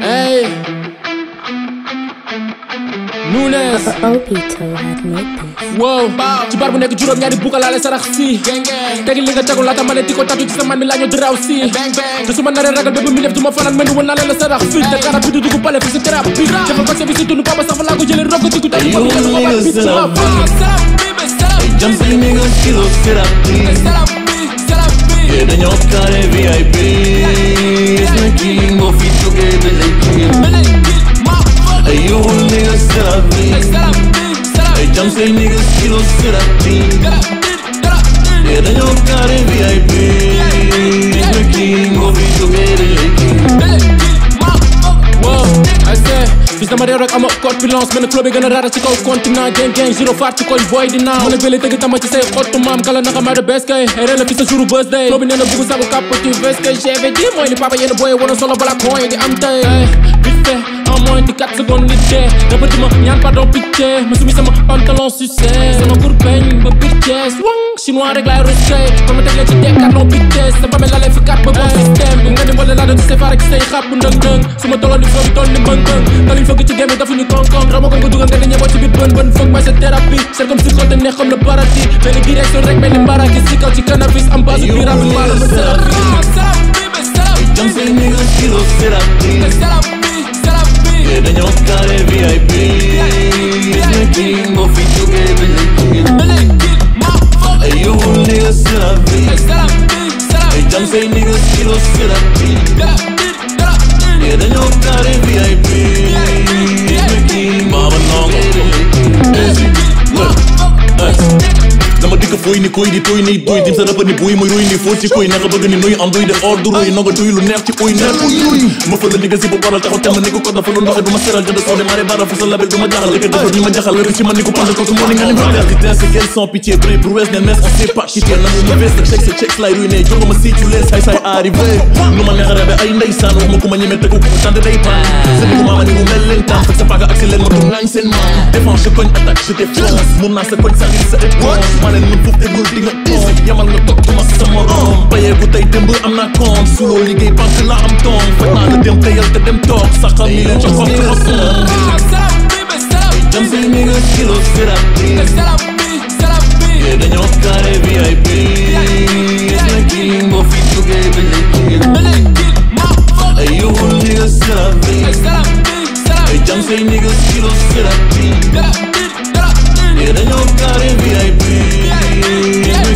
Hey! Nunez! Obito had made this. wow! Ci bar bu nekk juróom ñaari buka laale sarax si tegi li nga tegu laata ma ne di ko tatu ci sa man mi laa ñu diraw si te su ma naree ragal bépp mi def du ma fanaan mel ni woon naa leen la sarax fi te garab bi du dugg pale fi si terap bi defal ko service tunu papa sax fa laa ko jëlee rokk ci ku tey You ko ko niggas bi set up. Jam kilo therapy sarap bi sarap bi Yeah, dañoo carré VIP na king boo fi jógee da lay king Belay bi ma fuck Ay, you therapy sarap bi sarap Ay, jam kilo therapy sarap bi sarap bi Yeah, dañoo carré VIP na king boo fi jógee da lay king bis dama réew rek ama corpulence mel ne club bi gën a rara ci kaw continent. Gang gang zero faat ci koñ boy di naaw mën a bële tëgg tama ci say xottu maam kala naka maa de bes kay. Ree la fi sa jour birthday. Club bi nee na bugg sagu kàpp ci vest kay. GV di mooy li papa yenn boy waroon solo bala coin di am tey. Vite fait en moins de 4 secondes nit dee répété ma ñaan pardon pitié. Ma sumi sama pantalon sucé. Sama kur ba biir wang chinois rek laay rusé kon ma teg leen ci décathlon vitesse sa bame la fi kat ba bon système. Nga dem wala laa doon ci say faar say xàpp ndëng ndëng su ma tolloon di flow toll ni mbëng mbëng taliñ fëgg ci game bi dafa ñu koŋ koŋ rama ko nga dugal nga ne ñeboo ci biir bën bën foog may sa thérapie c'est comme si côté neex comme le paradis benn direction rek mel ni mbaraki si kaw ci cannabis am base You pyramide maa la ma niggas thérapie Jam say niggas kilo therapy Yeah, dañoo carré VIP Yes, na king boo fi jógee da lay king Ay, you niggas therapy Ay, jam say niggas kilo therapy Yeah, dañoo carré fooy ni koy di tooy ni doy dim sa rëpp ni buy muy ruy ni foo ci koy naka bëgg ni nuy am duy de or du ruy noga duy lu neex ci uy neex uy uy ma fa la digga si bu baral taxaw temm ni ko ko dafa lu ndoxe du ma seral jënd soode mare bara fu sa label du ma jaxal dafa ma jaxal wéru ci man ni ko ko su moo ni nga ni ma leer di teen sa kenn sans pitié bré pour wees neen mes on sait pas quitter nangu ma fees sa check sa check lay ruy ne jogo ma si tu lees say say arrivé nu ma neex rebe ay ndeysaan wax ma ku ma ñeme tegu ko tante day paan ko maama ni mu mel leen taan fekk sa paaka ak si leen ma tu ngaañ seen maam défense sa koñ attaque je défense mun naa sa koñ salir sa éponge maa leen mën foofu déggul di nga toog yamal nga toog duma sa morom bayeeku tey démb am naa koom suloo liggéey bant laa am toom faj naa la dem teyal te dem toog saxal mi leen jox wax wax Jump say niggas, kilo, sit up, please. Set up, be, set up, be. Yeah, then you're VIP. It's my king. say niggas, she don't sit up deep. Yeah, they don't got it VIP.